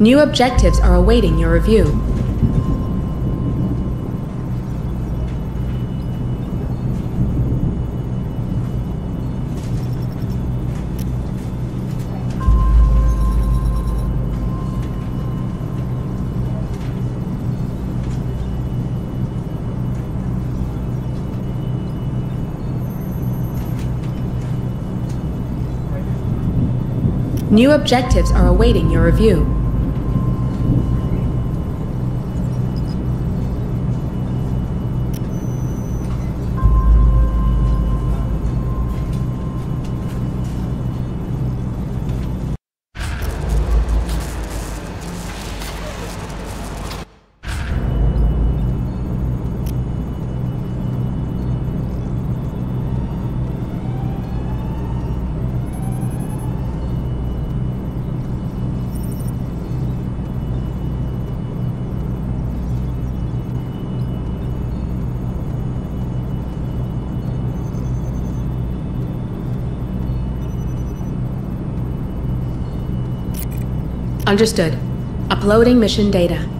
New objectives are awaiting your review. New objectives are awaiting your review. Understood. Uploading mission data.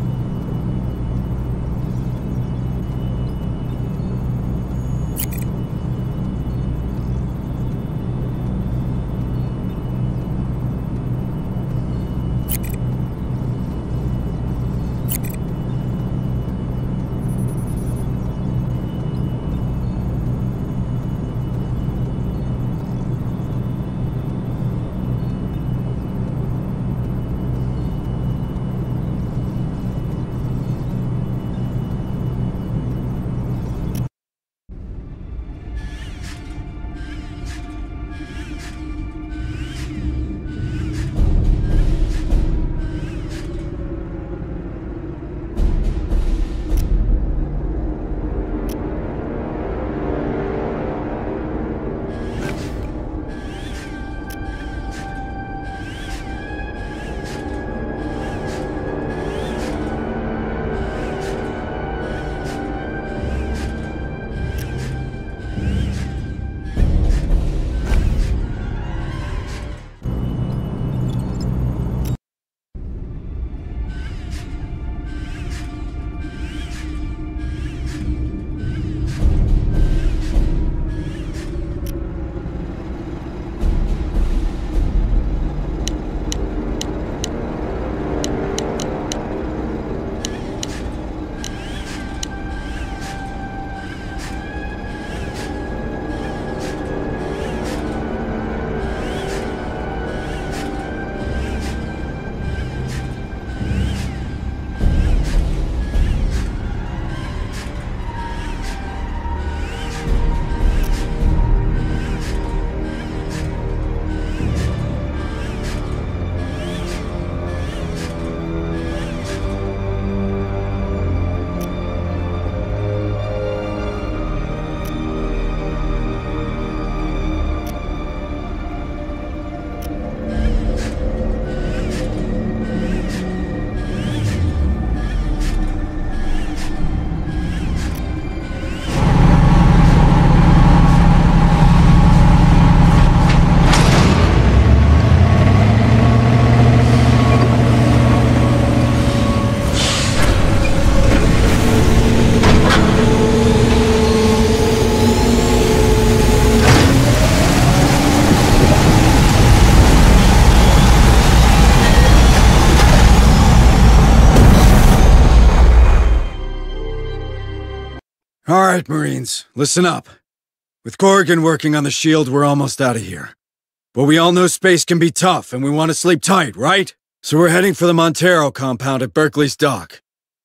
Right, Marines, listen up. With Corrigan working on the shield, we're almost out of here. But we all know space can be tough, and we want to sleep tight, right? So we're heading for the Montero compound at Berkeley's dock.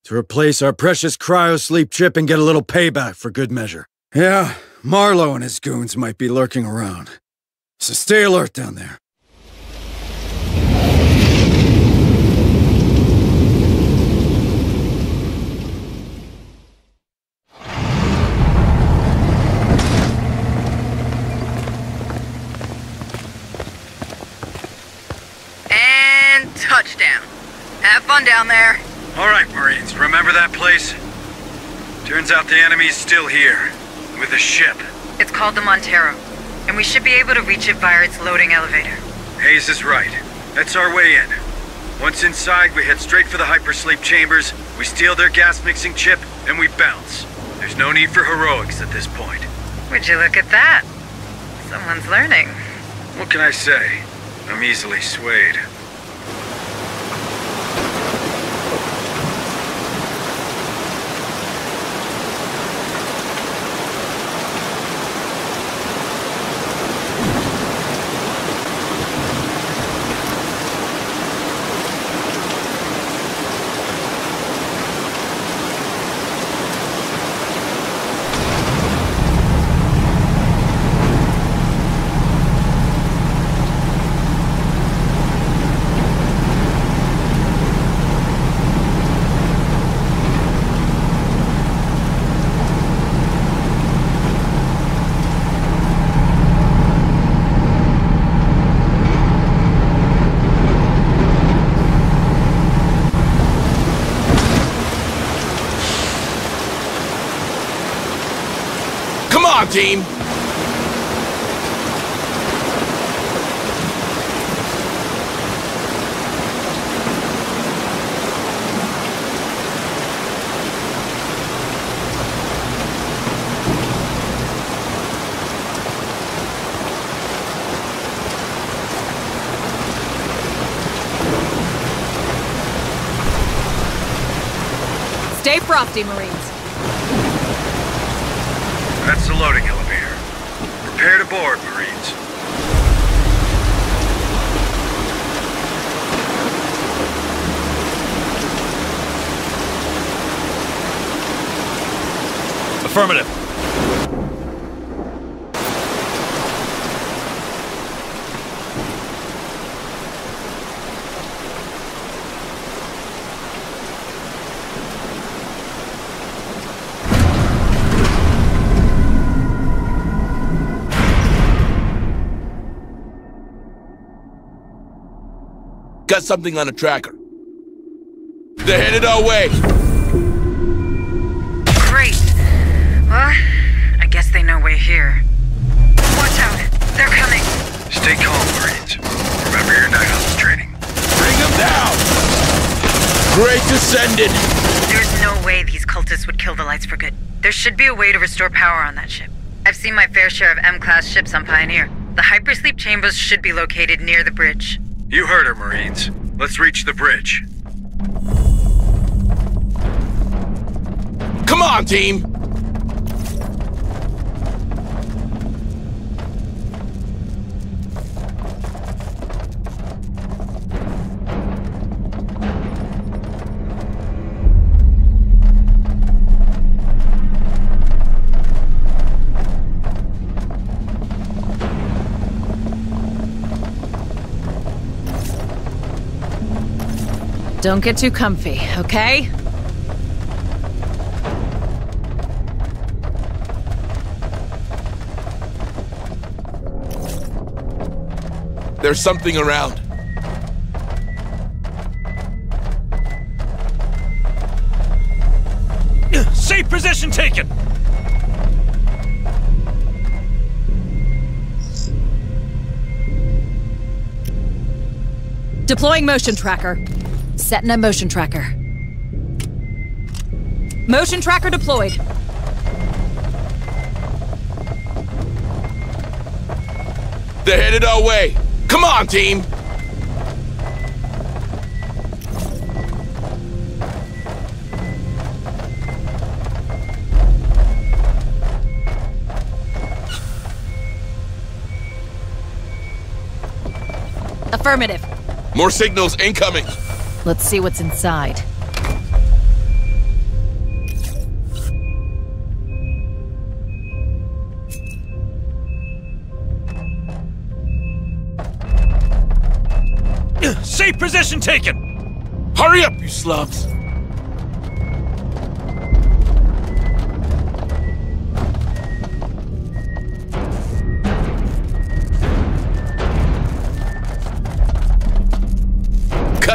To replace our precious cryo-sleep chip and get a little payback for good measure. Yeah, Marlowe and his goons might be lurking around. So stay alert down there. And touchdown. Have fun down there. All right, Marines, remember that place? Turns out the enemy's still here, with a ship. It's called the Montero, and we should be able to reach it via its loading elevator. Hayes is right. That's our way in. Once inside, we head straight for the hypersleep chambers, we steal their gas mixing chip, and we bounce. There's no need for heroics at this point. Would you look at that? Someone's learning. What can I say? I'm easily swayed. Come on, team! Stay frosty, Marines. That's the loading elevator. Prepare to board, Marines. Affirmative. Got something on a tracker. They're headed our way. Guess they know we're here. Watch out. They're coming. Stay calm, Marines. Remember your night training. Bring them down! Great descendant! There's no way these cultists would kill the lights for good. There should be a way to restore power on that ship. I've seen my fair share of M-class ships on Pioneer. The hypersleep chambers should be located near the bridge. You heard her, Marines. Let's reach the bridge. Come on, team! Don't get too comfy, okay? There's something around. Safe position taken! Deploying motion tracker. Setting a motion tracker. Motion tracker deployed. They're headed our way. Come on, team! Affirmative. More signals incoming. Let's see what's inside. Safe position taken! Hurry up, you slubs!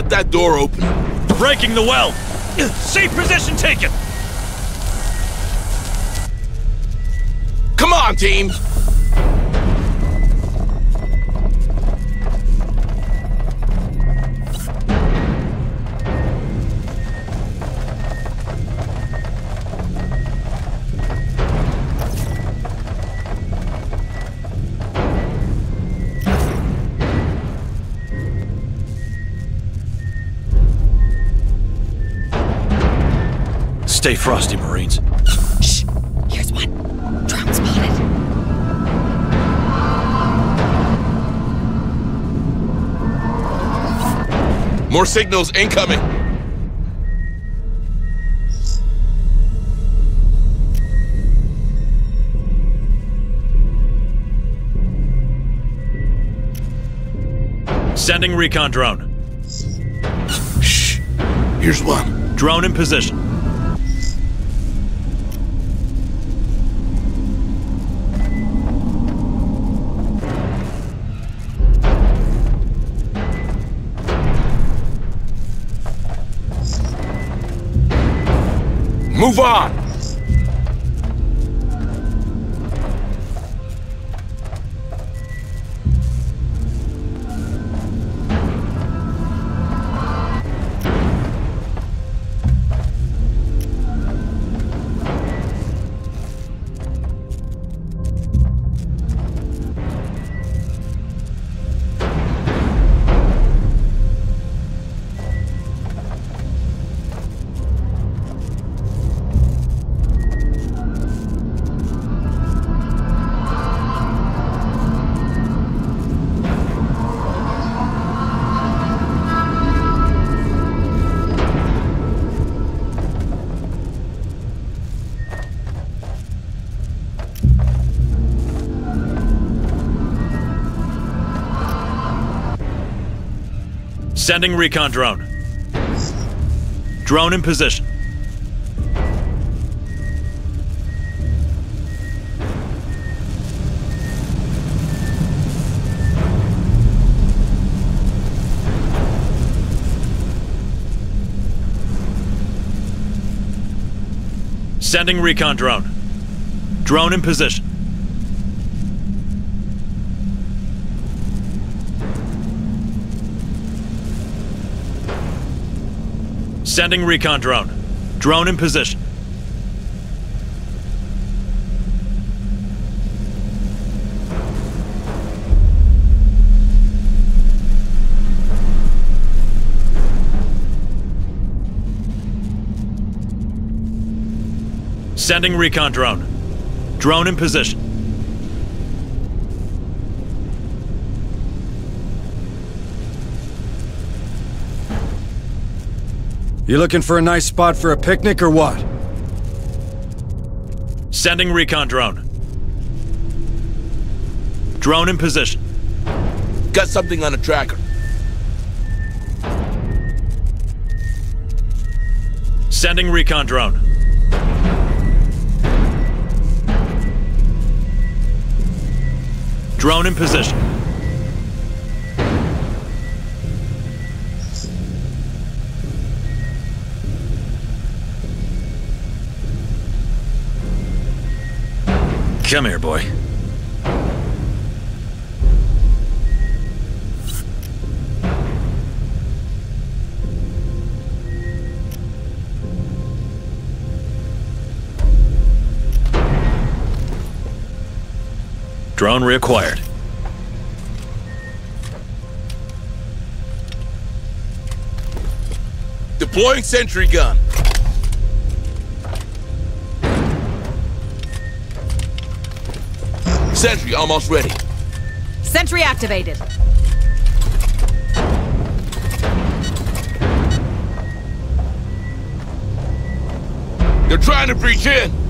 That door open. Breaking the well! Safe position taken! Come on, team! Stay frosty, Marines. Shh! Here's one. Drone spotted. More signals incoming. Sending recon drone. Shh. Here's one. Drone in position. Move on. Sending recon drone. Drone in position. Sending recon drone. Drone in position. Sending recon drone. Drone in position. Sending recon drone. Drone in position. You looking for a nice spot for a picnic or what? Sending recon drone. Drone in position. Got something on a tracker. Sending recon drone. Drone in position. Come here, boy. Drone reacquired. Deploying sentry gun. Sentry almost ready. Sentry activated. They're trying to breach in.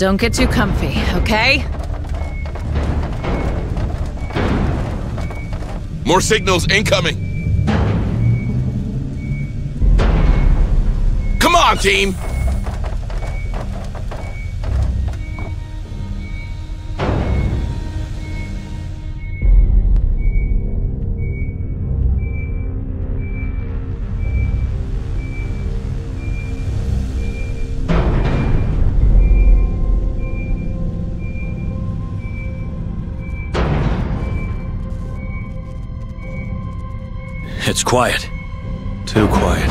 Don't get too comfy, okay? More signals incoming. Come on, team. Quiet. Too quiet.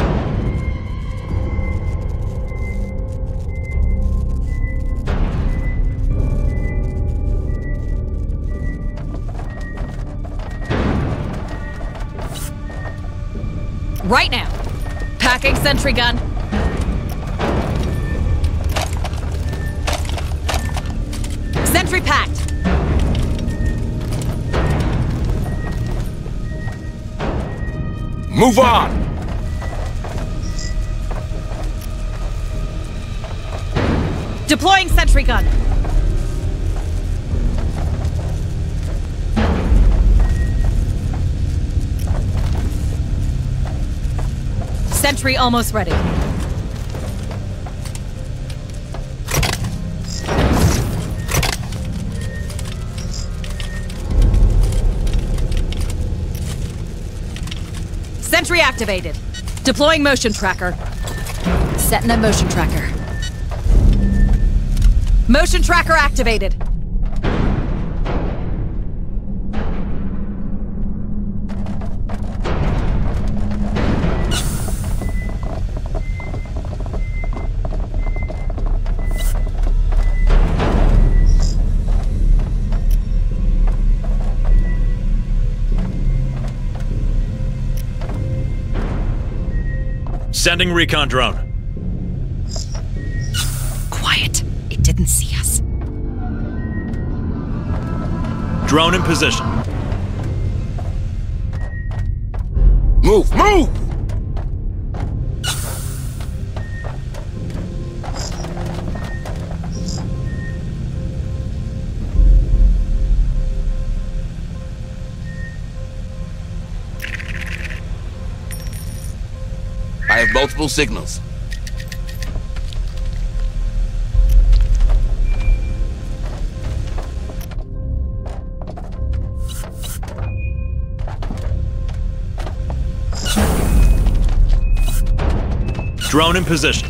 Right now. Packing sentry gun. Move on! Deploying sentry gun. Sentry almost ready. Sentry activated. Deploying motion tracker. Setting a motion tracker. Motion tracker activated. Sending recon drone. Quiet. It didn't see us. Drone in position. Move, move! Multiple signals. Drone in position.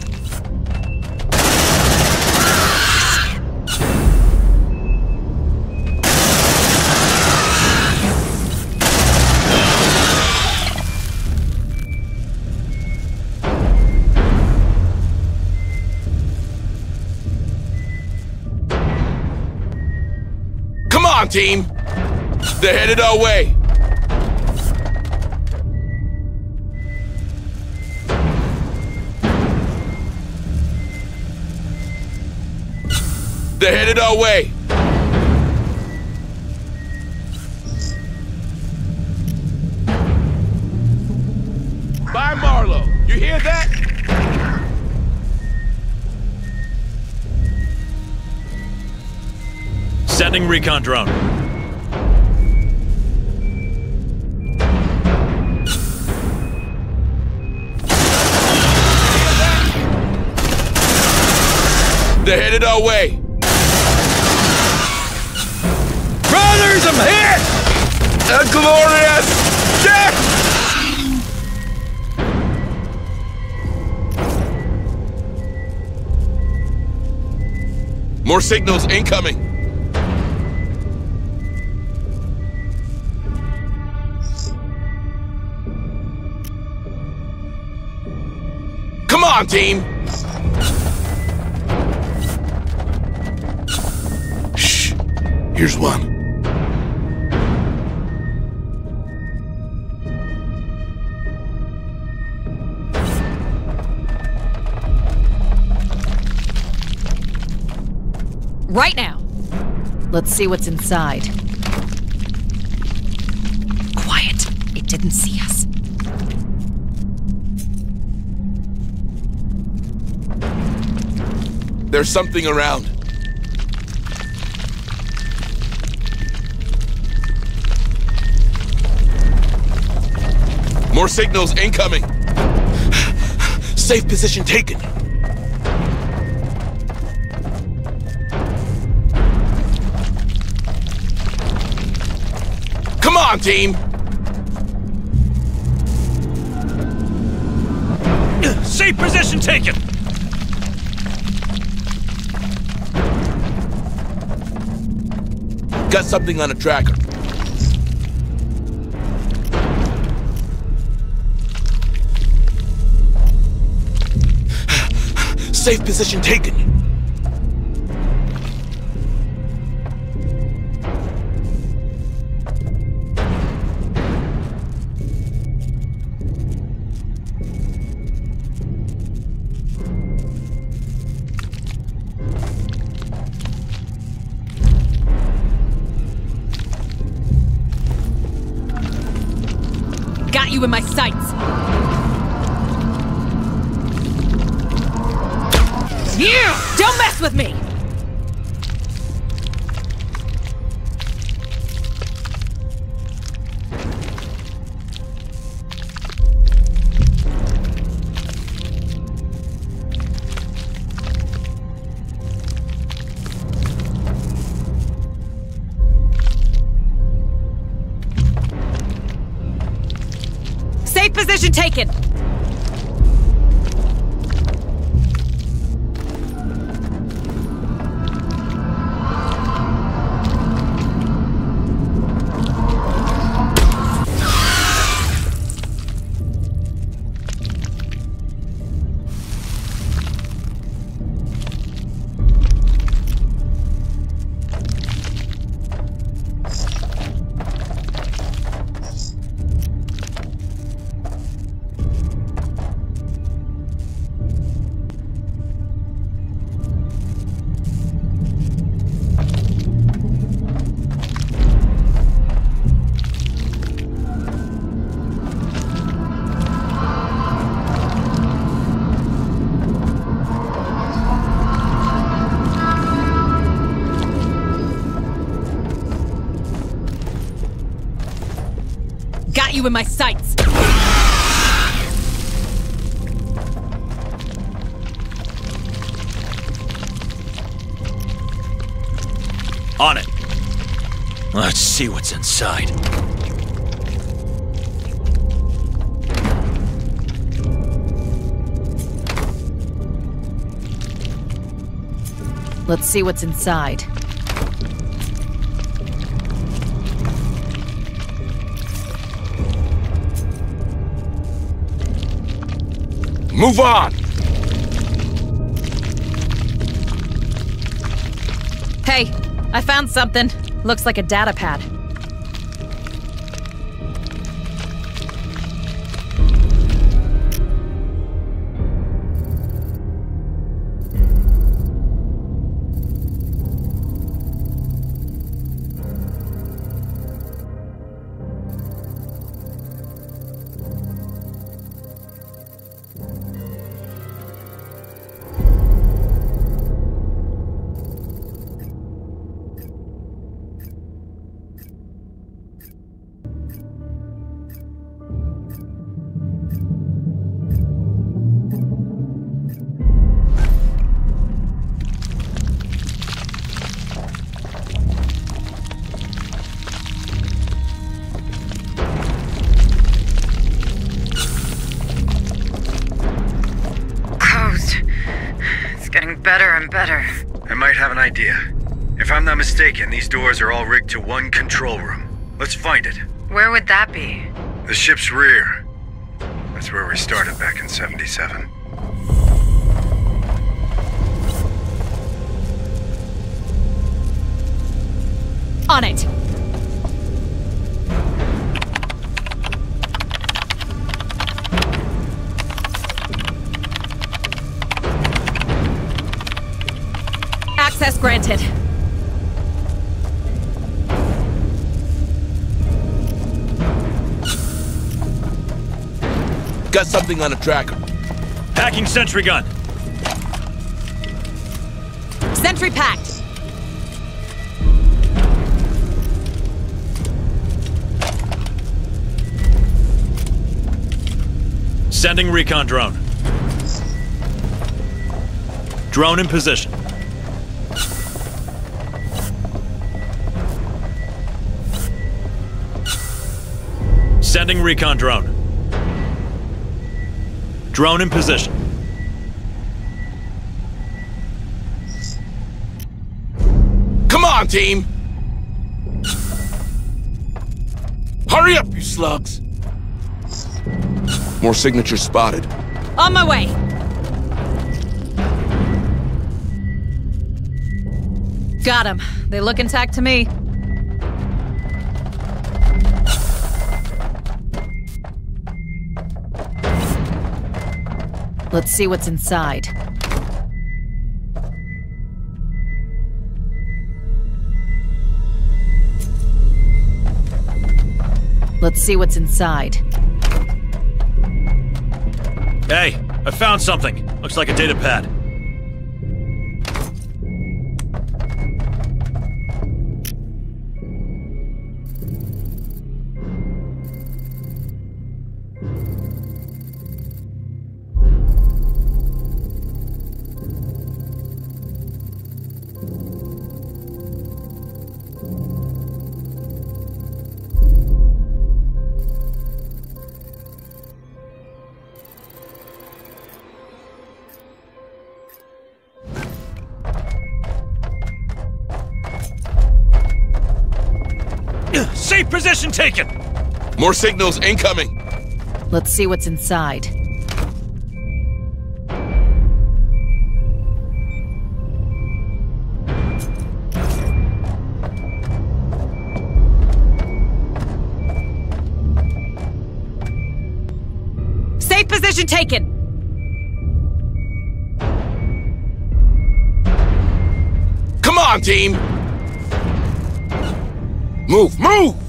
Team! They're headed our way. They're headed our way. Bye, Marlowe. You hear that? Sending recon drone. They're headed our way. Brothers, I'm hit! A glorious death! More signals incoming. Team! Shh. Here's one. Right now. Let's see what's inside. Quiet. It didn't see There's something around. More signals incoming. Safe position taken. Come on, team! Safe position taken. Got something on a tracker. Safe position taken. You in my sights! On it. Let's see what's inside. Let's see what's inside. Move on! Hey, I found something. Looks like a data pad. Better. I might have an idea. If I'm not mistaken, these doors are all rigged to one control room. Let's find it. Where would that be? The ship's rear. That's where we started back in 77. On it! Granted. Got something on a tracker. Hacking sentry gun. Sentry packed. Sending recon drone. Drone in position. recon drone. Drone in position. Come on, team! Hurry up, you slugs! More signatures spotted. On my way! Got him. They look intact to me. Let's see what's inside. Let's see what's inside. Hey, I found something. Looks like a data pad. Taken! More signals incoming! Let's see what's inside. Safe position taken! Come on, team! Move, move!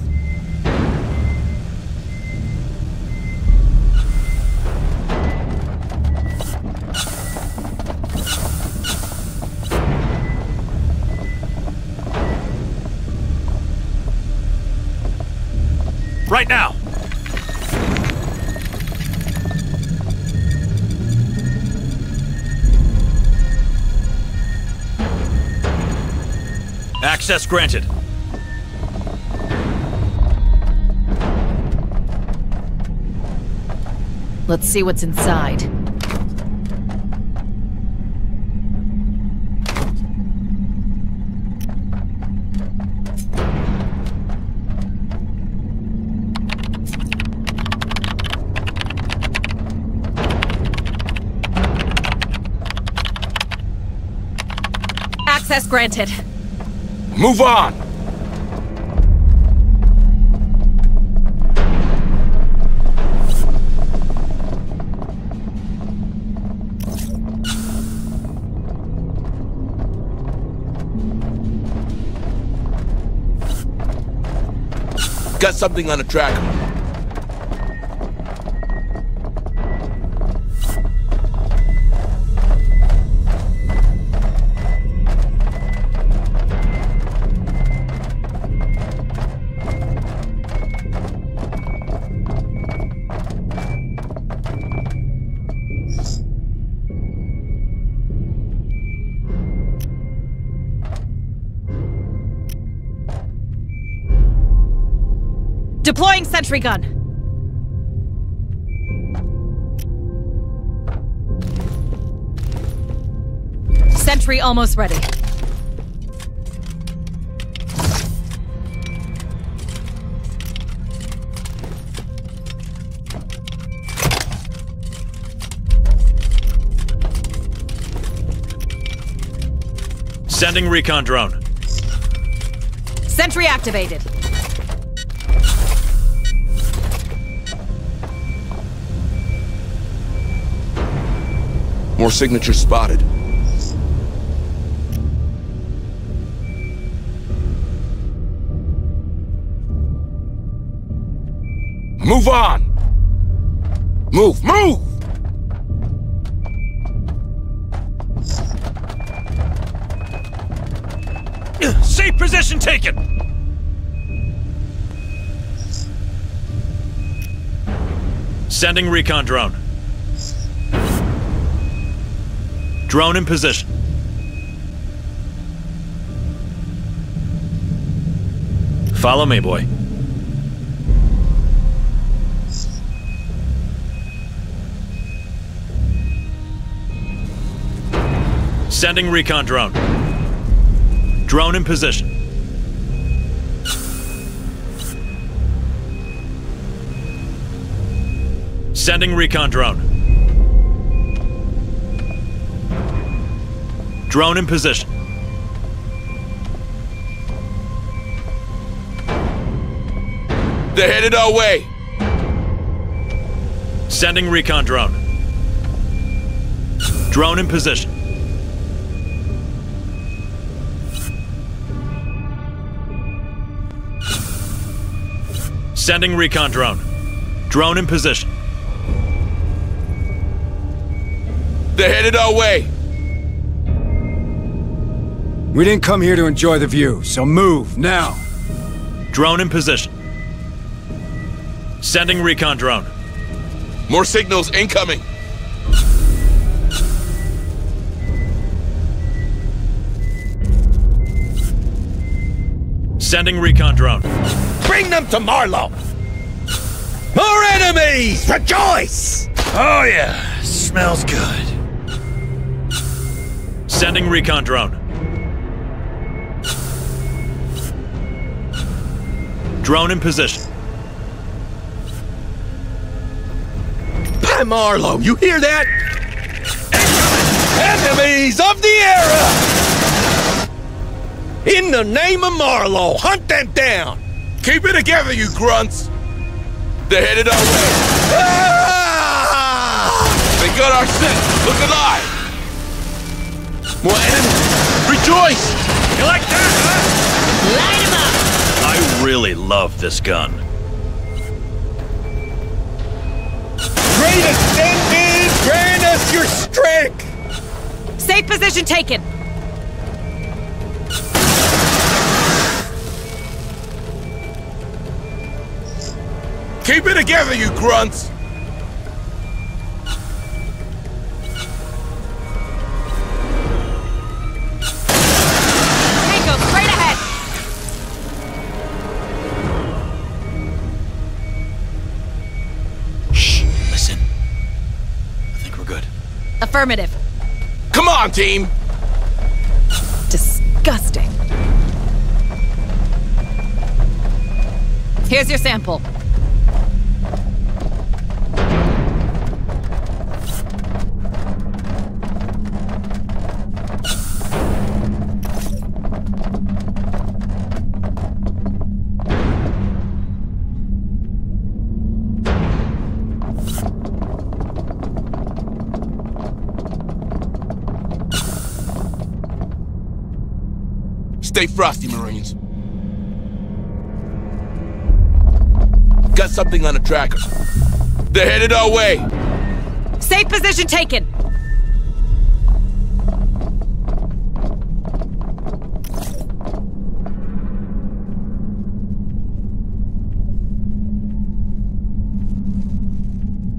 Access granted. Let's see what's inside. Access granted. Move on! Got something on the tracker. Deploying sentry gun. Sentry almost ready. Sending recon drone. Sentry activated. More signatures spotted. Move on! Move, move! Safe position taken! Sending recon drone. Drone in position. Follow me, boy. Sending recon drone. Drone in position. Sending recon drone. Drone in position. They're headed our way. Sending recon drone. Drone in position. Sending recon drone. Drone in position. They're headed our way. We didn't come here to enjoy the view, so move, now! Drone in position. Sending recon drone. More signals incoming. Sending recon drone. Bring them to Marlow! More enemies! Rejoice! Oh yeah, smells good. Sending recon drone. Drone in position. By Marlow, you hear that? Enemies of the era! In the name of Marlow, hunt them down! Keep it together, you grunts. They're headed our way. Ah! They got our scent. Look alive. More enemies. Rejoice. You like that, huh? Really love this gun. Great ascended, grant us your strength! Safe position taken. Keep it together, you grunts. Affirmative. Come on, team. Disgusting. Here's your sample. Stay frosty, Marines. Got something on the tracker. They're headed our way. Safe position taken.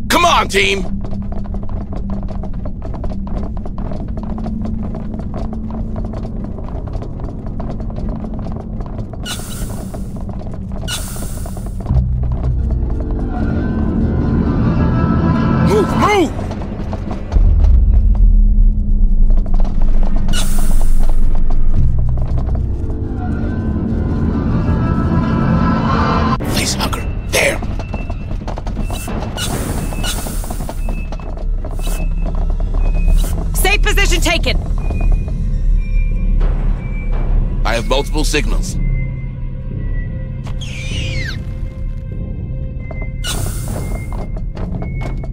Come on, team. Multiple signals.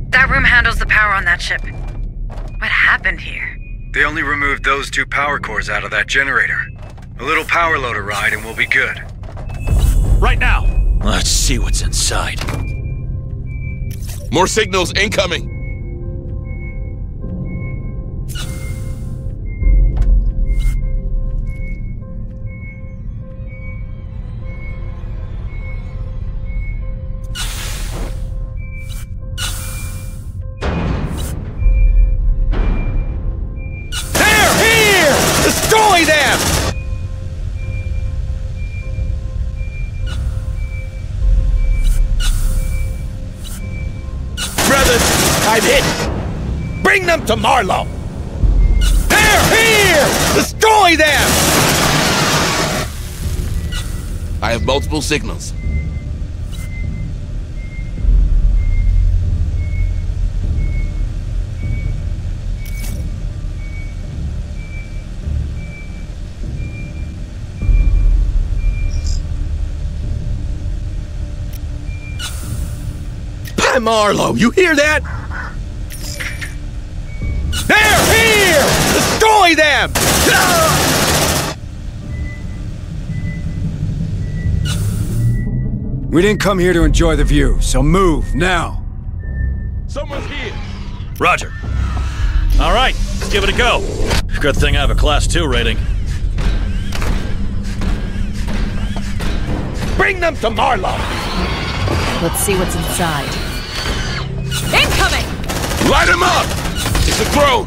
That room handles the power on that ship. What happened here? They only removed those two power cores out of that generator. A little power loader ride and we'll be good. Right now! Let's see what's inside. More signals incoming. To Marlow! They're here! Destroy them! I have multiple signals. By Marlow, you hear that? They're here! Destroy them! We didn't come here to enjoy the view, so move, now! Someone's here! Roger. All right, let's give it a go. Good thing I have a Class 2 rating. Bring them to Marlow! Let's see what's inside. Incoming! Light him up! It's a drone!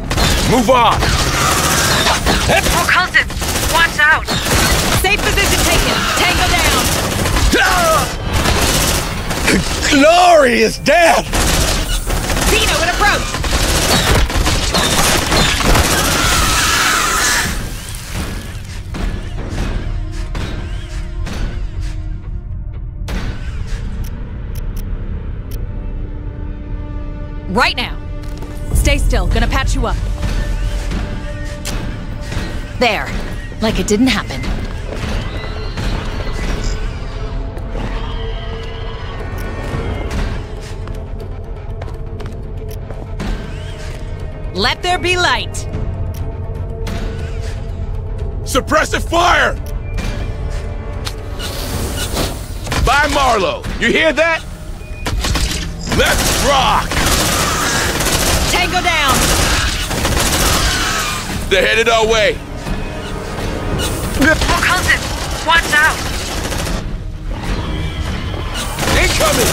Move on! More cultists! Watch out! Safe position taken. Tango down. Glorious death! Xeno in approach. Right now. You up. There. Like it didn't happen. Let there be light. Suppressive fire! By Marlow! You hear that? Let's rock! Tango down. They're headed our way! More cultists! Watch out! Incoming!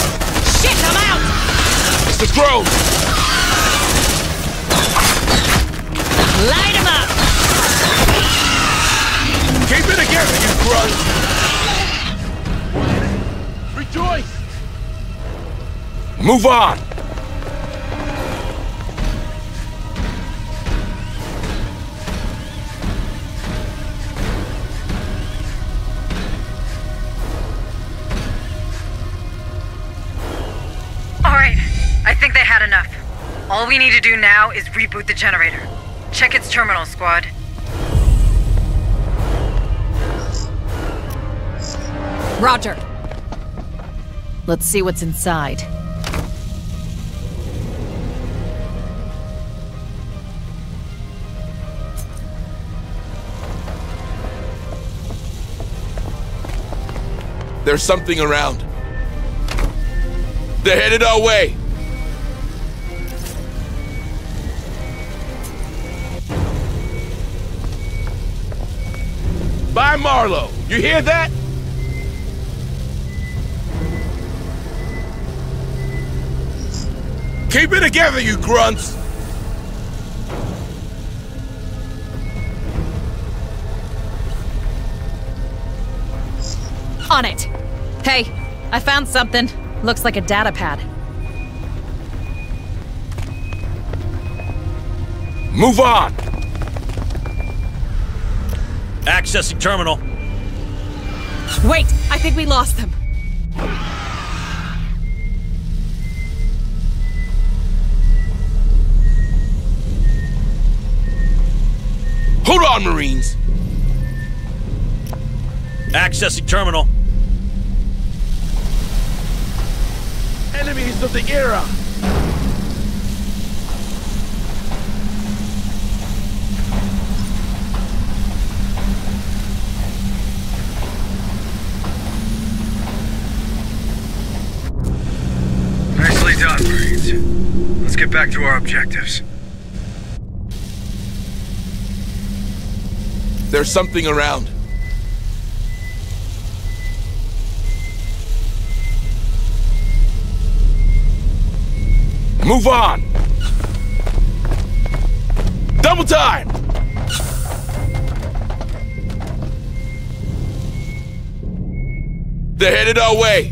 Shit, I'm out. It's a drone! Light him up. Keep it together, you grunts! Rejoice! Move on! All we need to do now is reboot the generator. Check its terminal, squad. Roger. Let's see what's inside. There's something around. They're headed our way! By Marlow! You hear that? Keep it together, you grunts! On it. Hey, I found something. Looks like a data pad. Move on! Accessing terminal. Wait, I think we lost them. Hold on, Marines! Accessing terminal. Enemies of the era! Nicely done, Marines. Let's get back to our objectives. There's something around. Move on! Double time! They're headed our way!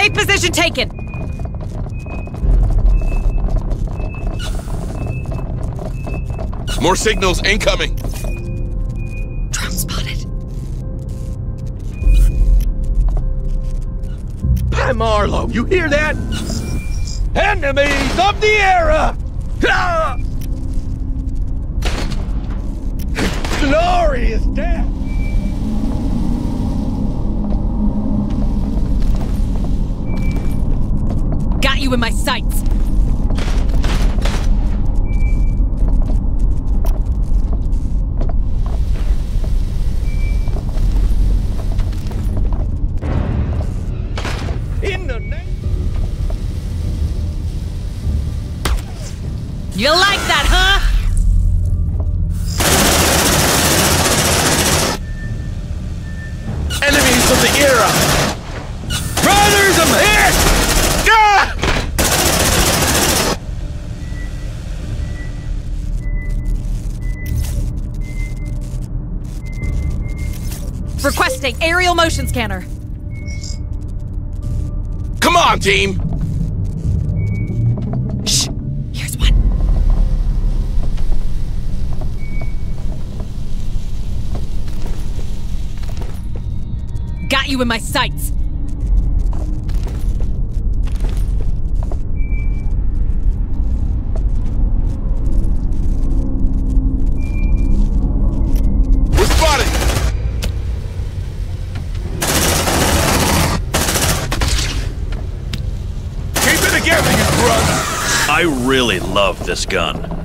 Safe position taken. More signals incoming! Drone spotted. By Marlow, you hear that? Enemies of the era! Ah! Glorious death! You in my sights! Scanner. Come on, team! Shh! Here's one. Got you in my sights! We're spotted! Keep it together, you grunts! I really love this gun.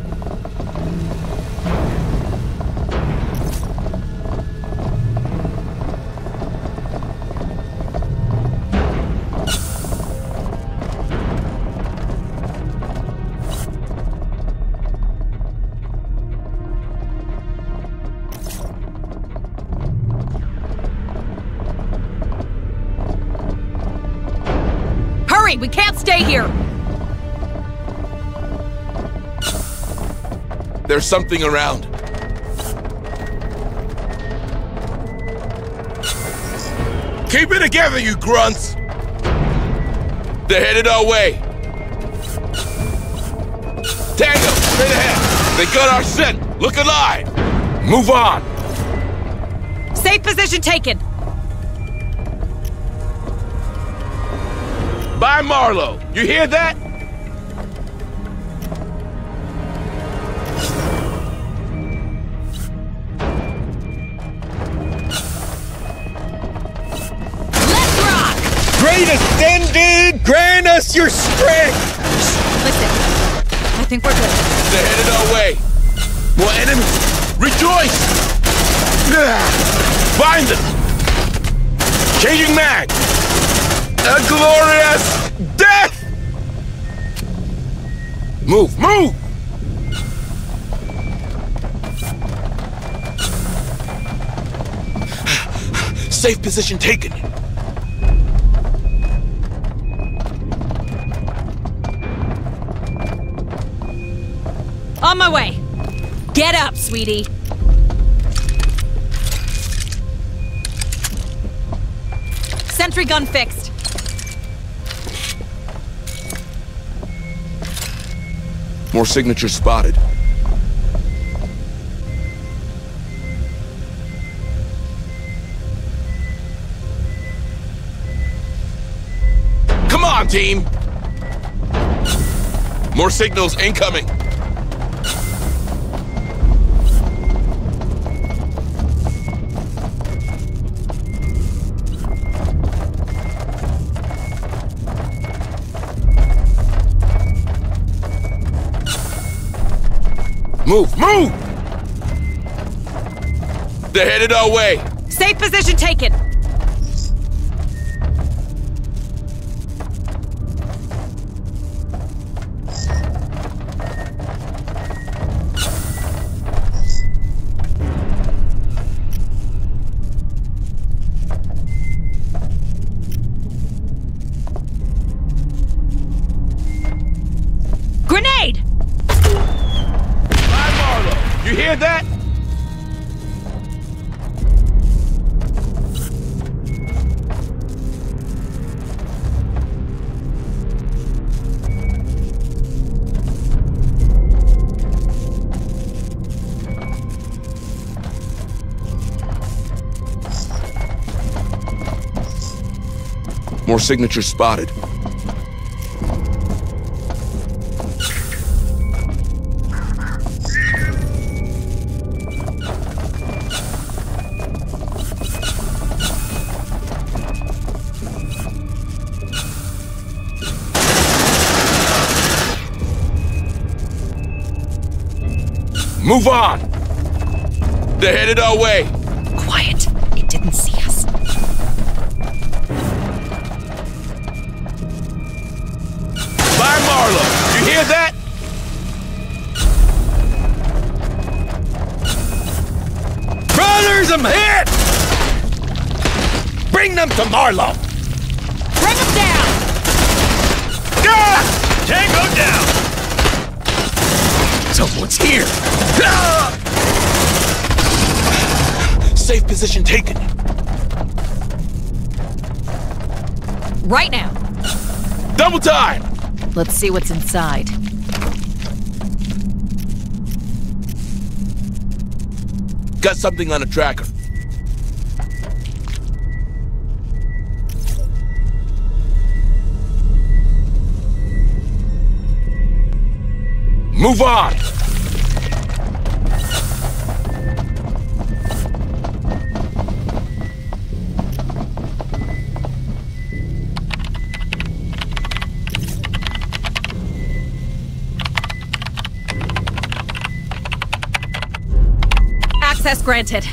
There's something around. Keep it together, you grunts! They're headed our way. Tango, straight ahead. They got our scent. Look alive. Move on. Safe position taken! By Marlow. You hear that? Grant us your strength. Listen, I think we're good. They're headed our way. More enemies. Rejoice! Find them! Changing mag! A glorious death! Move, move! Safe position taken. On my way! Get up, sweetie! Sentry gun fixed. More signatures spotted. Come on, team! More signals incoming. Move, move! They're headed our way. Safe position taken. More signatures spotted. Move on! They're headed our way! Bring them to Marlow! Bring them down! Ah! Tango down! Someone's here! Ah! Safe position taken. Right now. Double time! Let's see what's inside. Got something on a tracker. Access granted.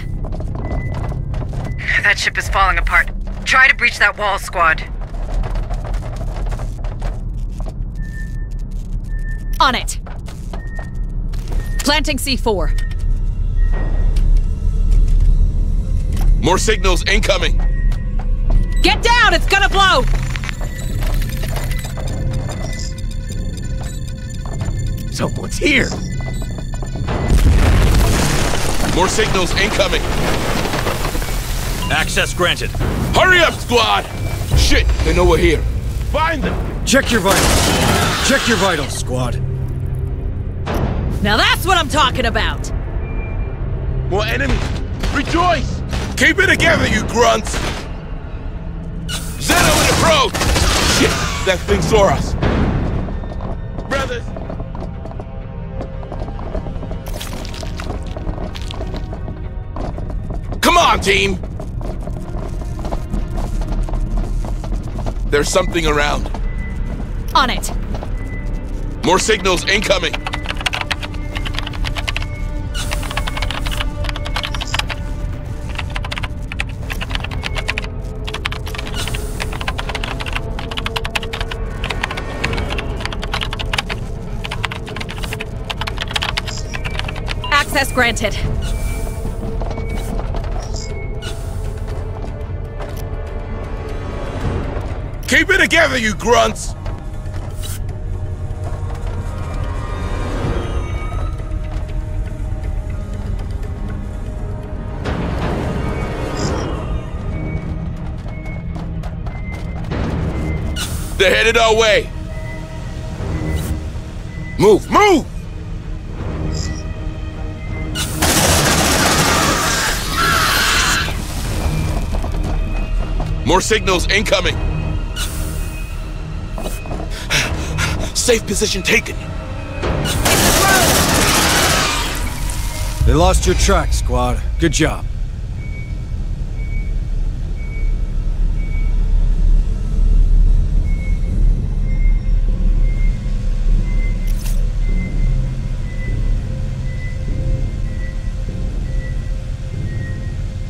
That ship is falling apart. Try to breach that wall, squad. On it. Planting C4. More signals incoming! Get down! It's gonna blow! Someone's here! More signals incoming! Access granted. Hurry up, squad! Shit, they know we're here. Find them! Check your vitals. Check your vitals, squad. Now that's what I'm talking about! More enemies! Rejoice! Keep it together, you grunts! Xeno in approach! Shit, that thing saw us! Team! There's something around. On it. More signals incoming. Access granted. Together, you grunts! They're headed our way. Move, move! More signals incoming. Safe position taken. They lost your track, squad. Good job.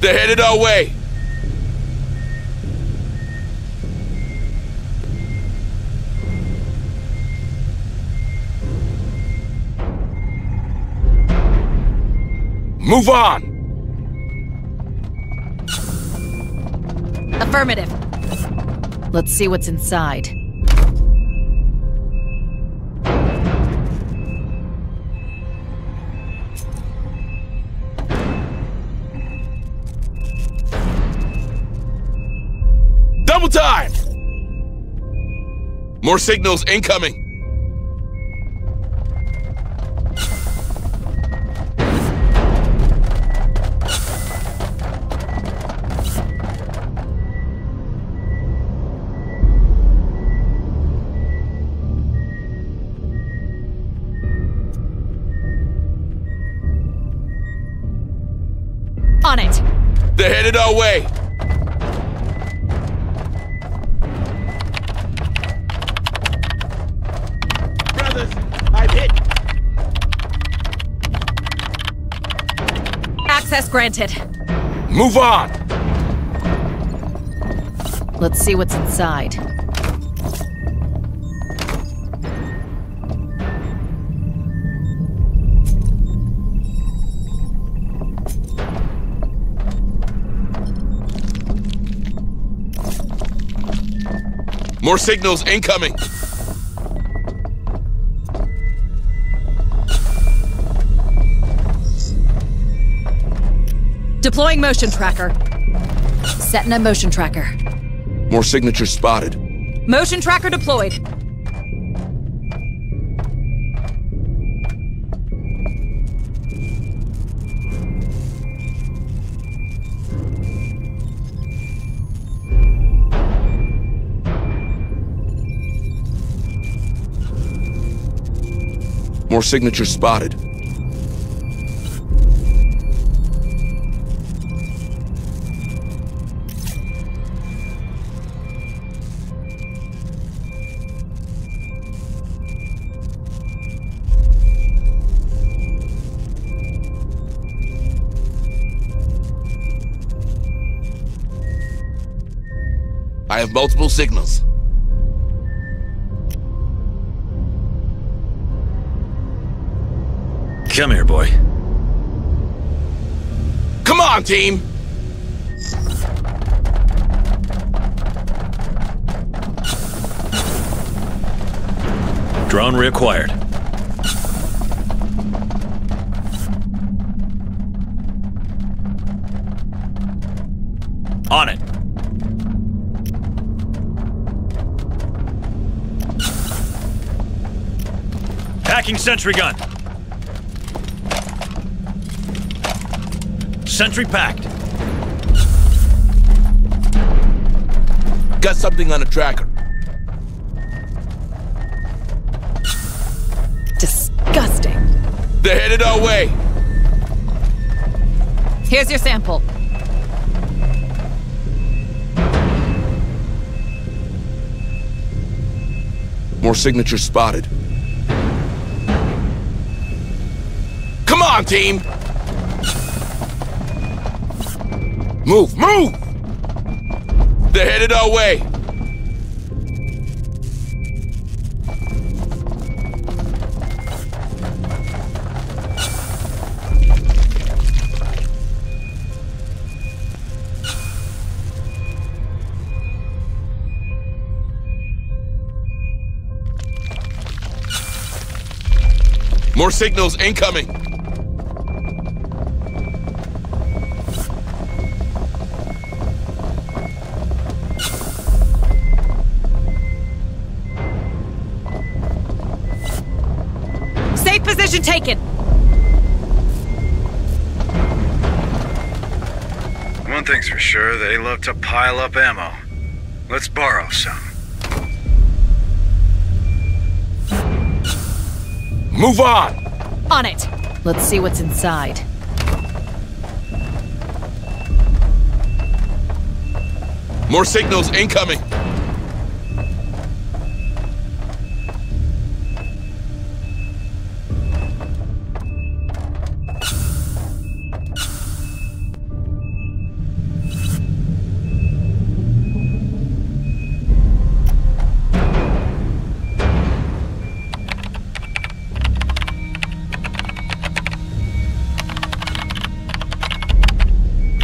They're headed our way. Move on! Affirmative. Let's see what's inside. Double time! More signals incoming. They're headed our way. Brothers, I'm hit. Access granted. Move on! Let's see what's inside. More signals incoming. Deploying motion tracker. Setting a motion tracker. More signatures spotted. Motion tracker deployed. More signatures spotted. I have multiple signals. Come here, boy. Come on, team! Drone reacquired. On it. Hacking sentry gun. Sentry packed. Got something on the tracker. Disgusting. They're headed our way. Here's your sample. More signatures spotted. Come on, team! Move, move! They're headed our way. More signals incoming. One thing's for sure, they love to pile up ammo. Let's borrow some. Move on! On it. Let's see what's inside. More signals incoming.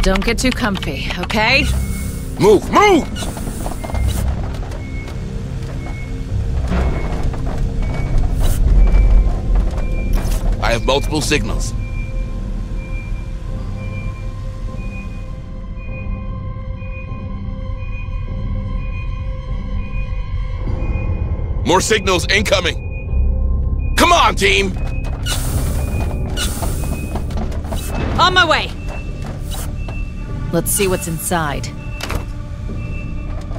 Don't get too comfy, okay? Move, move! I have multiple signals. More signals incoming. Come on, team! On my way. Let's see what's inside.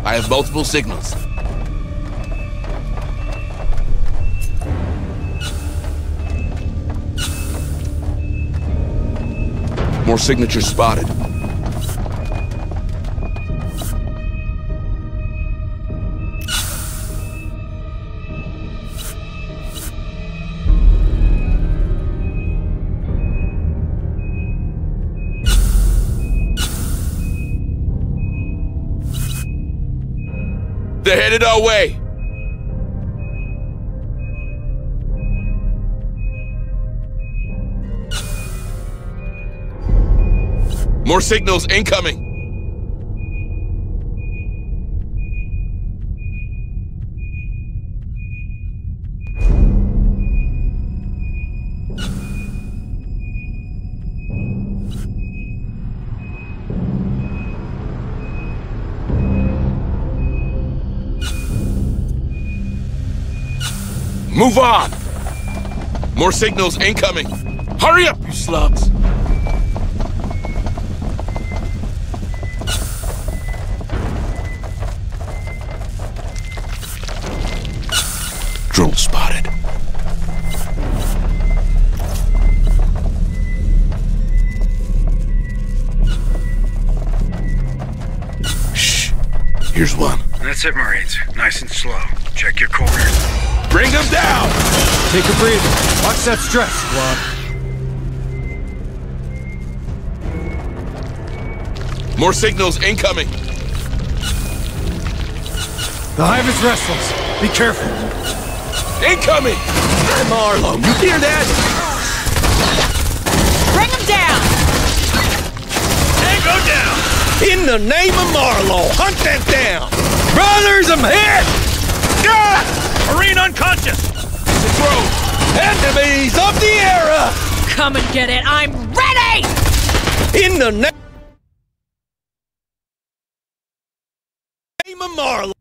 I have multiple signals. More signatures spotted. They're headed our way. More signals incoming. Move on! More signals incoming! Hurry up, you slugs! Drone spotted. Shh. Here's one. That's it, Marines. Nice and slow. Check your corners. Bring them down! Take a breather. Watch that stretch, squad. More signals incoming. The hive is restless. Be careful. Incoming! Marlow, you hear that? Bring him down! Tango down! In the name of Marlow, hunt that down! Brothers, I'm hit! Ah! Marine unconscious! Throw! Enemies of the era! Come and get it! I'm ready! In the na- name of Marlow!